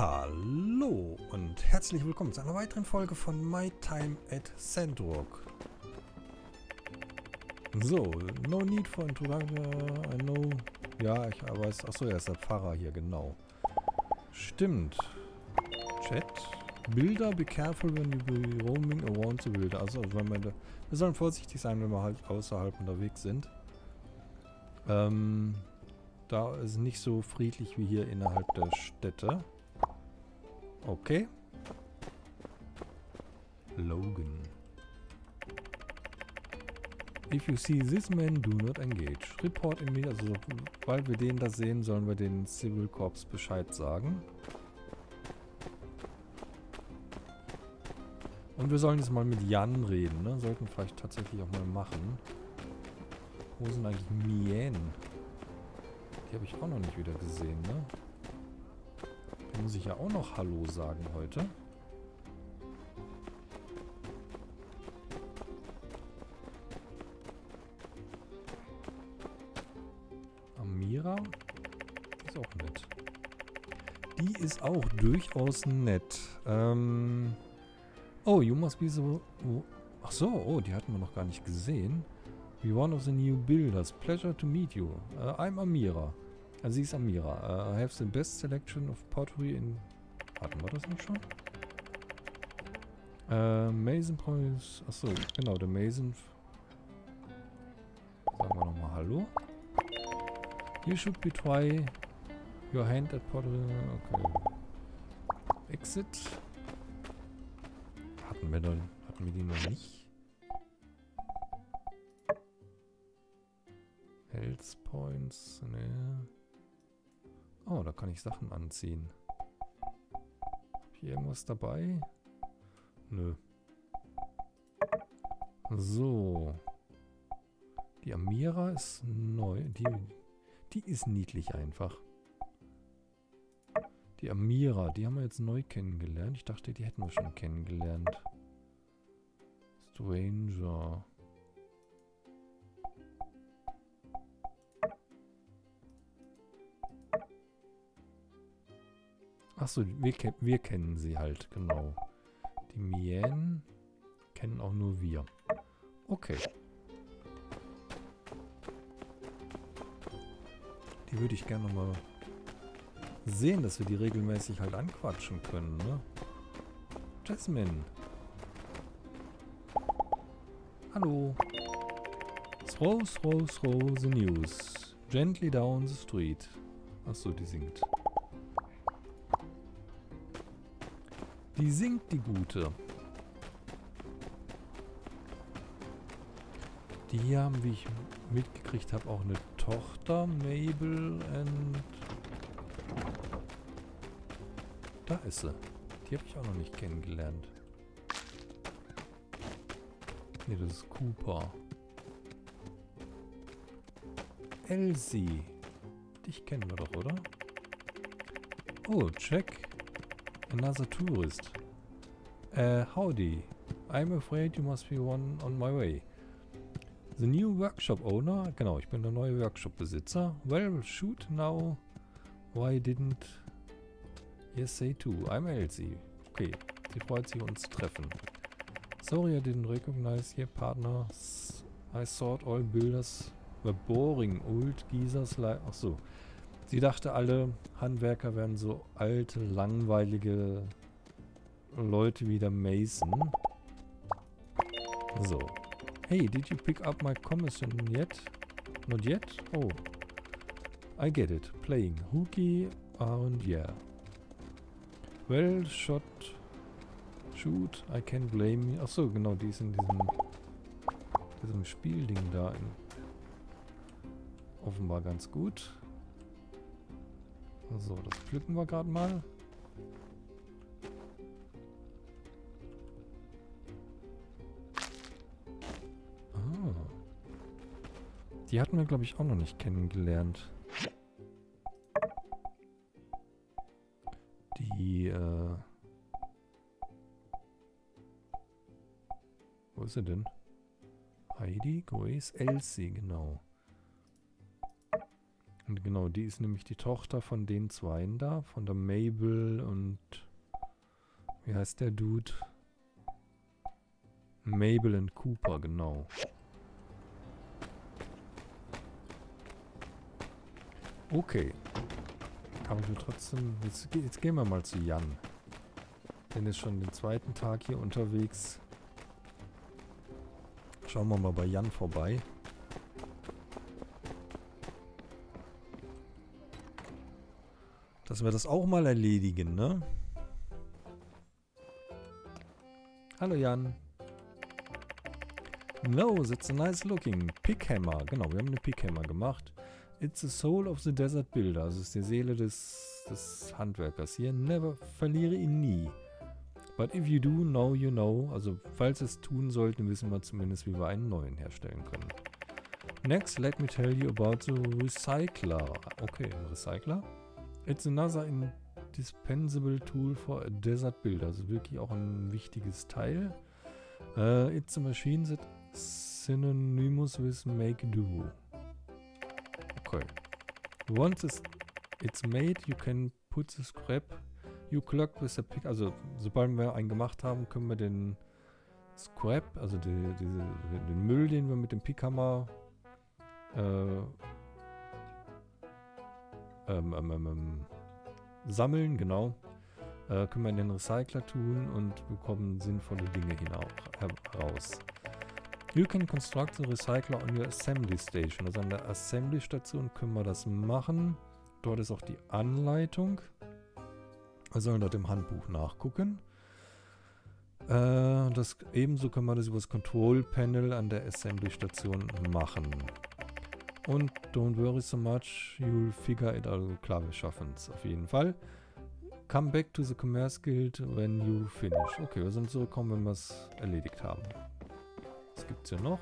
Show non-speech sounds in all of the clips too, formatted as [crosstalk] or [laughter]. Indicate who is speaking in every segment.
Speaker 1: Hallo und herzlich willkommen zu einer weiteren Folge von My Time at Sandrock. So, no need for introduction, I know. Ja, ich weiß, achso, er ist der Pfarrer hier, genau. Stimmt. Chat. Bilder, be careful when you be roaming around the Bilder. Also, wenn wir, wir sollen vorsichtig sein, wenn wir halt außerhalb unterwegs sind. Ähm, da ist nicht so friedlich wie hier innerhalb der Städte. Okay. Logan. If you see this man, do not engage. Report immediately. Also, weil wir den da sehen, sollen wir den Civil Corps Bescheid sagen. Und wir sollen jetzt mal mit Jan reden, ne? Sollten vielleicht tatsächlich auch mal machen. Wo sind eigentlich Mien? Die habe ich auch noch nicht wieder gesehen, ne? Muss ich ja auch noch Hallo sagen heute. Amira ist auch nett. Die ist auch durchaus nett. Ähm oh, you must be so... Ach so, oh, die hatten wir noch gar nicht gesehen. Be one of the new builders. Pleasure to meet you. Uh, I'm Amira. Also sie ist Amira. Uh, I have the best selection of pottery in... Hatten wir das nicht schon? Uh, Mason Promise... Achso, genau, der Mason... Sagen wir nochmal Hallo. You should be try your hand at pottery... Okay. Exit. Hatten wir, dann, hatten wir die noch nicht? Health Points, ne. Oh, da kann ich Sachen anziehen. Ich irgendwas dabei? Nö. So. Die Amira ist neu. Die, die ist niedlich einfach. Die Amira, die haben wir jetzt neu kennengelernt. Ich dachte, die hätten wir schon kennengelernt. Stranger. Achso, wir, wir kennen sie halt, genau. Die Mien kennen auch nur wir. Okay. Die würde ich gerne mal sehen, dass wir die regelmäßig halt anquatschen können, ne? Jasmine. Hallo. Throw, throw, throw the news. Gently down the street. Achso, die singt. Die singt die Gute. Die haben, wie ich mitgekriegt habe, auch eine Tochter, Mabel und... Da ist sie. Die habe ich auch noch nicht kennengelernt. Ne, das ist Cooper. Elsie. Dich kennen wir doch, oder? Oh, check. Another tourist. Uh, howdy. I'm afraid you must be one on my way. The new workshop owner. Genau, ich bin der neue Workshop-Besitzer. Well, shoot now. Why didn't... Yes, say too. I'm Elsie. Okay, sie freut sich, uns zu treffen. Sorry, I didn't recognize your partners. I thought all builders were boring. Old geezers like... Ach so. Sie dachte, alle Handwerker wären so alte, langweilige Leute wie der Mason. So. Hey, did you pick up my commission yet? Not yet? Oh. I get it. Playing hooky and yeah. Well shot. Shoot. I can't blame you. Achso, genau, die ist in diesem, diesem Spielding da. Offenbar ganz gut. So, das pflücken wir gerade mal. Ah. Die hatten wir, glaube ich, auch noch nicht kennengelernt. Die, äh... Wo ist sie denn? Heidi, Grace, Elsie, genau. Und genau, die ist nämlich die Tochter von den Zweien da, von der Mabel und wie heißt der Dude? Mabel und Cooper, genau. Okay. Aber wir trotzdem... Jetzt, jetzt gehen wir mal zu Jan. Den ist schon den zweiten Tag hier unterwegs. Schauen wir mal bei Jan vorbei. Dass wir das auch mal erledigen, ne? Hallo Jan. No, that's a nice looking. Pickhammer. Genau, wir haben eine Pickhammer gemacht. It's the soul of the desert builder. Also ist die Seele des, des Handwerkers hier. Never, verliere ihn nie. But if you do, know you know. Also falls es tun sollten, wissen wir zumindest, wie wir einen neuen herstellen können. Next, let me tell you about the Recycler. Okay, Recycler. It's another indispensable tool for a desert builder. Also wirklich auch ein wichtiges Teil. Uh, it's a machine that synonymous with make do. Okay. Once it's made, you can put the scrap you clock with the pick. Also sobald wir einen gemacht haben, können wir den Scrap, also die, diese, den Müll, den wir mit dem Pickhammer äh, ähm, ähm, ähm, ähm, sammeln, genau. Äh, können wir in den Recycler tun und bekommen sinnvolle Dinge heraus. You can construct the recycler on your assembly station. Also an der Assembly Station können wir das machen. Dort ist auch die Anleitung. Wir sollen dort im Handbuch nachgucken. Äh, das, ebenso können wir das über das Control Panel an der Assembly Station machen. Und don't worry so much, you'll figure it out. Also klar, wir schaffen es auf jeden Fall. Come back to the Commerce Guild when you finish. Okay, wir sollen zurückkommen, wenn wir es erledigt haben. Was gibt es hier noch?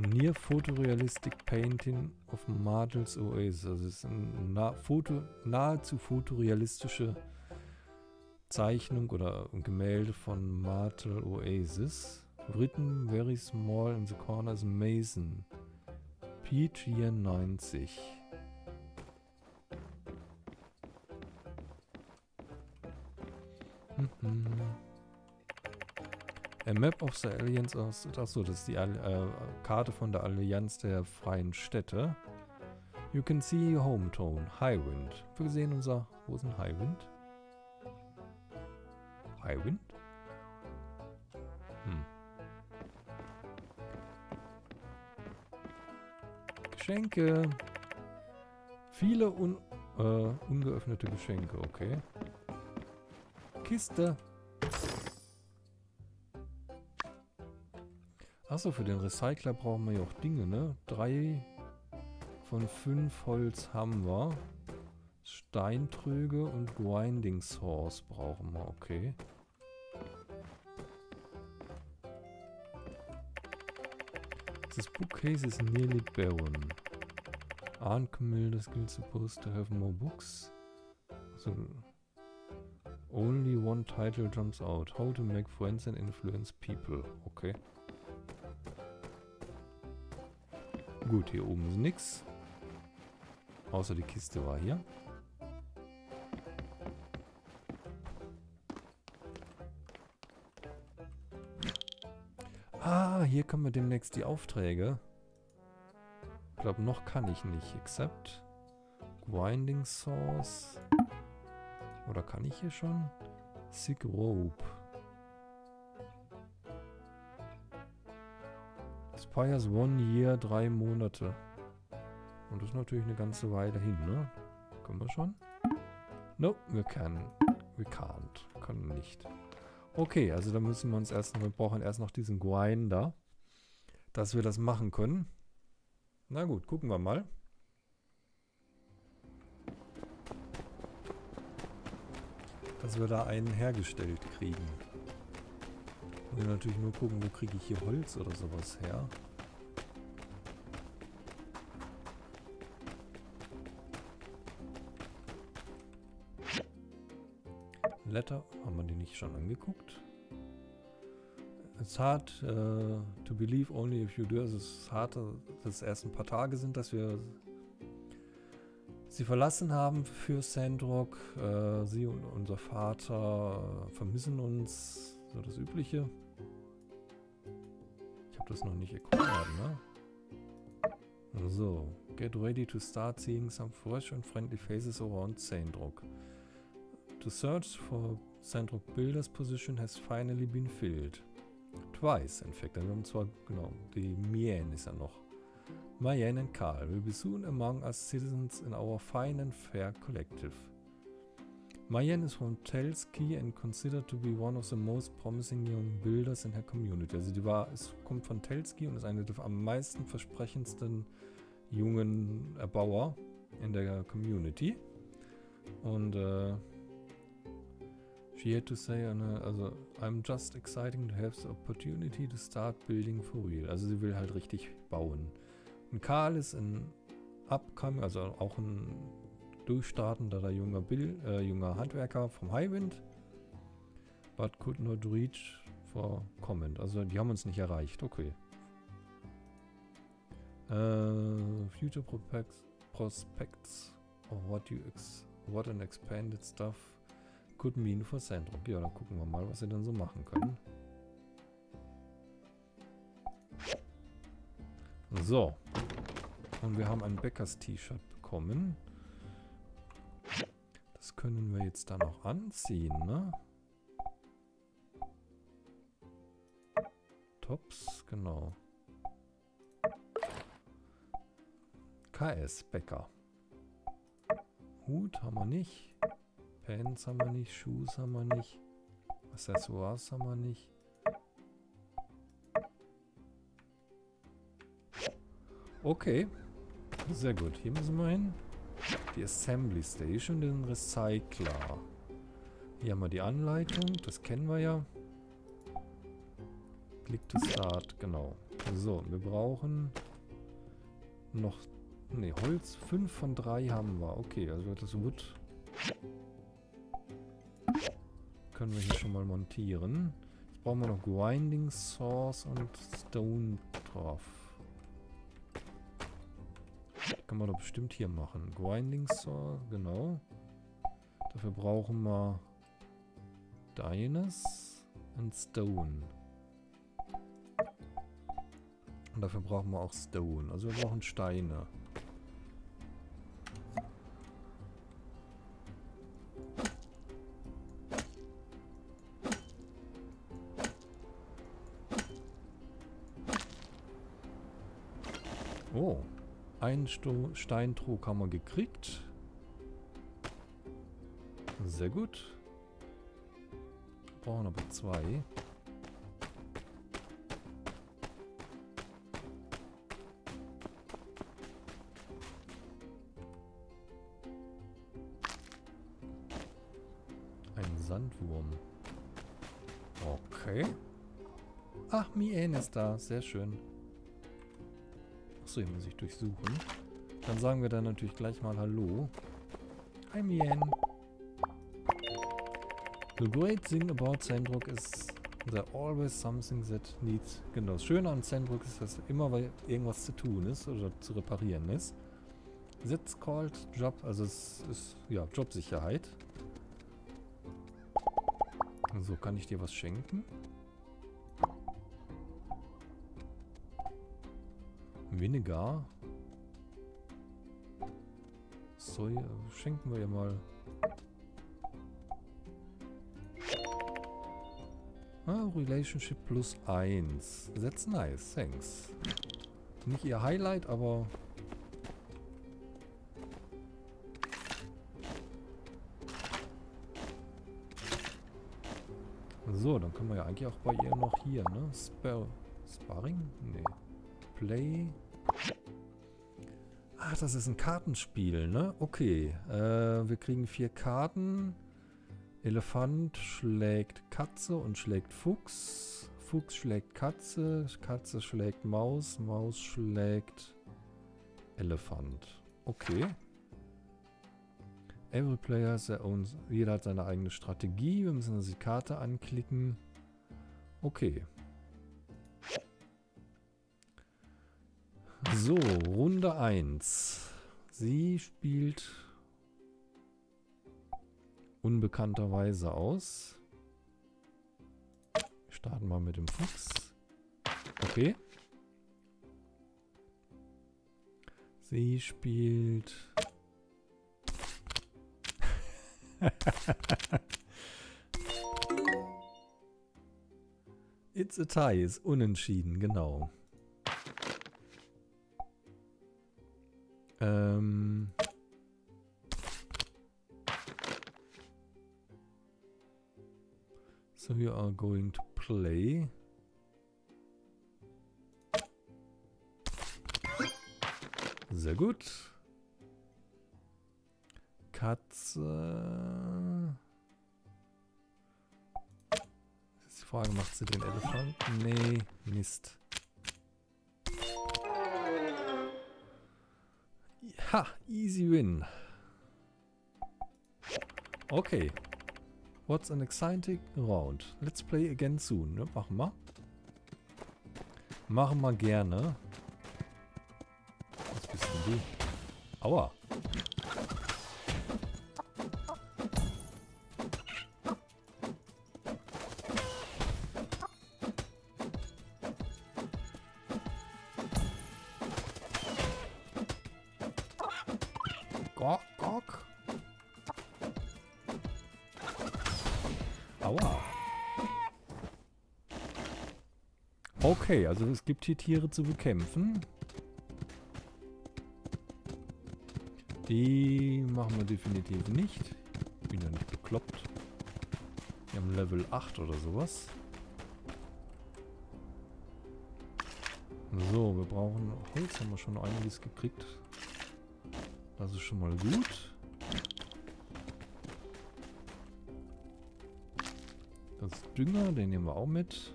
Speaker 1: Near Photorealistic Painting of Martels Oasis. Also es ist eine nah Foto, nahezu fotorealistische Zeichnung oder Gemälde von Martel Oasis. Written very small in the corner is Mason. Peach 94. Mhm. A Map of the Alliance aus. Achso, das ist die äh, Karte von der Allianz der freien Städte. You can see Hometone, Highwind. Wir sehen unser. Wo ist ein Highwind? Highwind? Geschenke. Viele un äh, ungeöffnete Geschenke, okay. Kiste. Achso, für den Recycler brauchen wir ja auch Dinge, ne? Drei von fünf Holz haben wir. Steintröge und Grinding Source brauchen wir, okay. This bookcase is nearly barren. Aren't Camilla skills supposed to have more books? So, only one title jumps out. How to make friends and influence people. Okay. Gut, hier oben ist nichts. Außer die Kiste war hier. Ah, hier können wir demnächst die Aufträge. Ich glaube, noch kann ich nicht. Except Grinding Source. Oder kann ich hier schon? Sick Rope. Expires one year, drei Monate. Und das ist natürlich eine ganze Weile hin, ne? Können wir schon? No, wir können. Wir can't. Können nicht. Okay, also da müssen wir uns erst, wir brauchen erst noch diesen Grinder, dass wir das machen können. Na gut, gucken wir mal. Dass wir da einen hergestellt kriegen. Muss natürlich nur gucken, wo kriege ich hier Holz oder sowas her. Letter, haben wir die nicht schon angeguckt? it's hard uh, to believe only if you do. Es ist hart, dass es erst ein paar Tage sind, dass wir sie verlassen haben für Sandrock. Äh, sie und unser Vater vermissen uns. So das Übliche. Ich habe das noch nicht erkundet, ne? So, get ready to start seeing some fresh and friendly faces around Sandrock. The search for Sandrock Builders position has finally been filled. Twice, in fact. Und zwar, genau, die Mien ist ja noch. Mayen and Carl will be soon among us citizens in our fine and fair collective. Mayen is from Telski and considered to be one of the most promising young builders in her community. Also die war, es kommt von Telski und ist eine der am meisten versprechendsten jungen Erbauer in der Community. Und äh, she had to say, eine, also I'm just exciting to have the opportunity to start building for real. Also sie will halt richtig bauen. Und Karl ist ein Upcoming, also auch ein durchstartender junger, Bill, äh, junger Handwerker vom Highwind. But could not reach for comment. Also die haben uns nicht erreicht. Okay. Uh, future prospects, prospects of what you ex what an expanded stuff could mean for Sandrock. Ja, dann gucken wir mal, was sie dann so machen können. So. Und wir haben ein Bäckers-T-Shirt bekommen. Das können wir jetzt dann auch anziehen, ne? Tops, genau. KS Bäcker. Hut haben wir nicht. Pants haben wir nicht. Shoes haben wir nicht. Accessoires haben wir nicht. Okay. Sehr gut. Hier müssen wir hin. Die Assembly Station, den Recycler. Hier haben wir die Anleitung. Das kennen wir ja. Click to Start. Genau. So, wir brauchen noch... Ne, Holz. 5 von 3 haben wir. Okay, also das Wood... Können wir hier schon mal montieren. Jetzt brauchen wir noch Grinding Source und Stone drauf. Kann man doch bestimmt hier machen. Grinding Saw, genau. Dafür brauchen wir Deines und Stone. Und dafür brauchen wir auch Stone. Also wir brauchen Steine. Oh. Ein Steintrog haben wir gekriegt. Sehr gut. Brauchen aber zwei. Ein Sandwurm. Okay. Ach, Mien ist da. Sehr schön. Achso, hier muss ich durchsuchen. Dann sagen wir dann natürlich gleich mal Hallo. Hi, Mien. The great thing about Sandrock is there always something that needs... Genau, das Schöne an Sandrock ist, dass immer irgendwas zu tun ist oder zu reparieren ist. That's called Job, also es ist, ja, Jobsicherheit. So, kann ich dir was schenken? Vinegar. Soja, schenken wir ihr mal. Ah, Relationship plus 1. That's nice, thanks. Nicht ihr Highlight, aber... So, dann können wir ja eigentlich auch bei ihr noch hier, ne? Spar Sparring? Nee. Play. Ach, das ist ein Kartenspiel, ne? Okay. Äh, wir kriegen vier Karten. Elefant schlägt Katze und schlägt Fuchs. Fuchs schlägt Katze. Katze schlägt Maus. Maus schlägt Elefant. Okay. Every player has their own, jeder hat seine eigene Strategie. Wir müssen also die Karte anklicken. Okay. So, Runde 1. Sie spielt unbekannterweise aus. Wir starten mal mit dem Fuchs. Okay. Sie spielt... [laughs] It's a tie ist unentschieden, genau. Ähm... So you are going to play. Sehr gut. Katze. Ist die Frage, macht sie den Elefanten? Nee, Mist. Ha, easy win. Okay. What's an exciting round? Let's play again soon. Ne? Machen wir. Machen wir gerne. Was bist denn du? Aua. Okay, also es gibt hier Tiere zu bekämpfen. Die machen wir definitiv nicht. Bin ja nicht bekloppt. Wir haben Level 8 oder sowas. So, wir brauchen Holz, haben wir schon einiges gekriegt. Das ist schon mal gut. Das Dünger, den nehmen wir auch mit.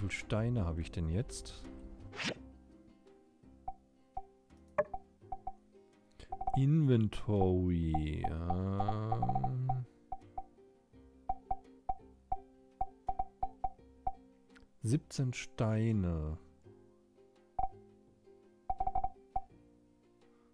Speaker 1: Wie viele Steine habe ich denn jetzt? Inventory. Ähm 17 Steine.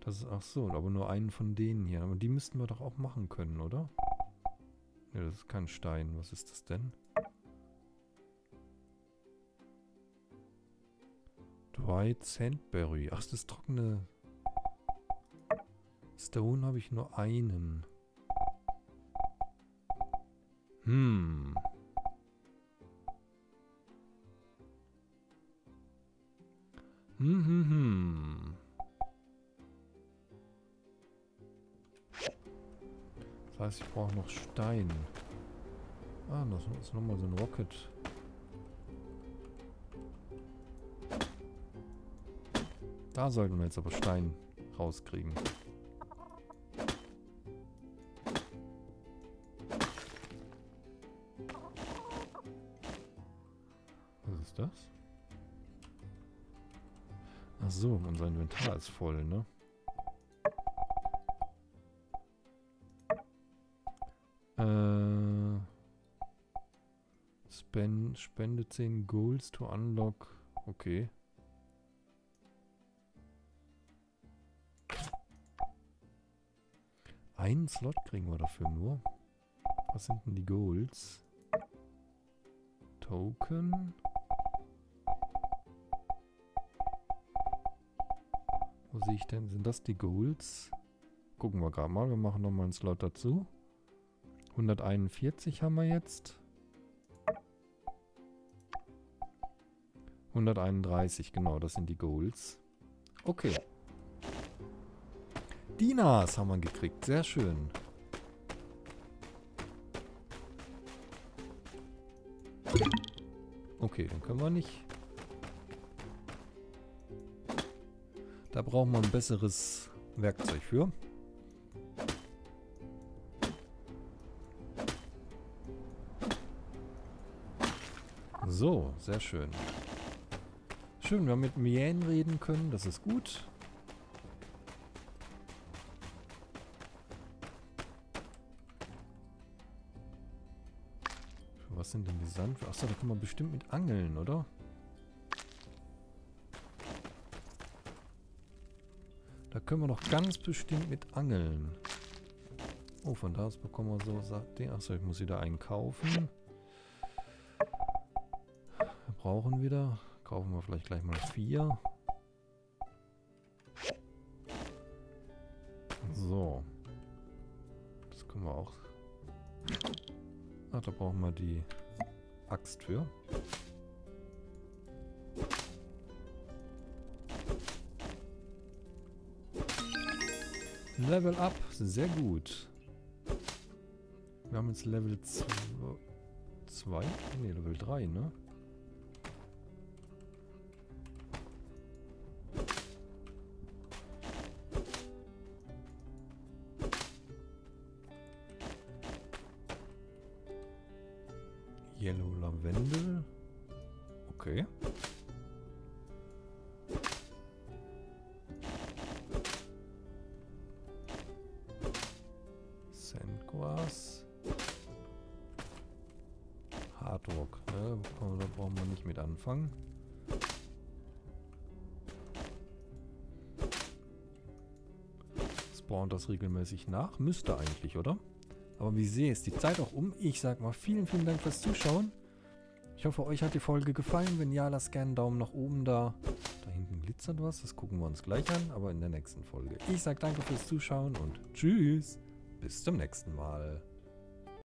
Speaker 1: Das ist, ach so, aber nur einen von denen hier. Aber die müssten wir doch auch machen können, oder? Ne, das ist kein Stein. Was ist das denn? Dwight Sandberry. Ach, das trockene... Stone habe ich nur einen. Hm. Hm, hm, hm. Das heißt, ich brauche noch Stein. Ah, das ist nochmal so ein Rocket. Da sollten wir jetzt aber Stein rauskriegen. Was ist das? Ach so, unser Inventar ist voll, ne? Äh, spend, spende 10 Golds to unlock. Okay. Einen Slot kriegen wir dafür nur. Was sind denn die Goals? Token. Wo sehe ich denn? Sind das die Goals? Gucken wir gerade mal. Wir machen nochmal einen Slot dazu. 141 haben wir jetzt. 131, genau, das sind die Goals. Okay. Dinas haben wir gekriegt, sehr schön. Okay, dann können wir nicht. Da brauchen wir ein besseres Werkzeug für. So, sehr schön. Schön, wir haben mit Mien reden können, das ist gut. was sind denn die Sand? Achso, da kann man bestimmt mit angeln, oder? Da können wir noch ganz bestimmt mit angeln. Oh, von da aus bekommen wir so Sachen. Achso, ich muss wieder einen kaufen. Wir brauchen wieder. Kaufen wir vielleicht gleich mal vier. So. Das können wir auch Ah, da brauchen wir die Axt für. Level up, sehr gut. Wir haben jetzt Level 2. Ne, Level 3, ne? Okay. Hardrock. Ne? Da brauchen wir nicht mit anfangen. Spawnt das regelmäßig nach? Müsste eigentlich, oder? Aber wie sehe, ist die Zeit auch um. Ich sag mal vielen, vielen Dank fürs Zuschauen. Ich hoffe, euch hat die Folge gefallen. Wenn ja, lasst gerne einen Daumen nach oben da. Da hinten glitzert was, das gucken wir uns gleich an, aber in der nächsten Folge. Ich sag danke fürs Zuschauen und tschüss. Bis zum nächsten Mal.